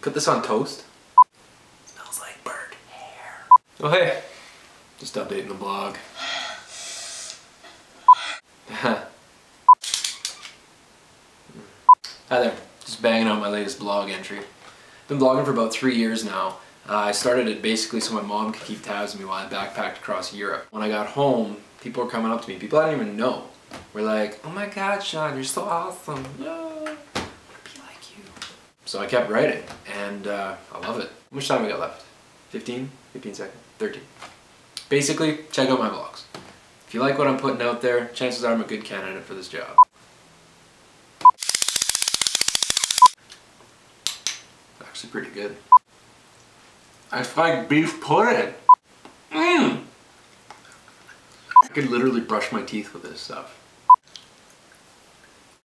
Put this on toast. Smells like bird hair. Oh hey, just updating the blog. Hi there, just banging out my latest blog entry. Been blogging for about three years now. Uh, I started it basically so my mom could keep tabs on me while I backpacked across Europe. When I got home, people were coming up to me, people I didn't even know. Were like, oh my god, Sean, you're so awesome. No, I want to be like you. So I kept writing, and uh, I love it. How much time we got left? 15? 15 seconds? 13. Basically, check out my vlogs. If you like what I'm putting out there, chances are I'm a good candidate for this job. Actually pretty good. It's like beef pudding. Mmm. I could literally brush my teeth with this stuff.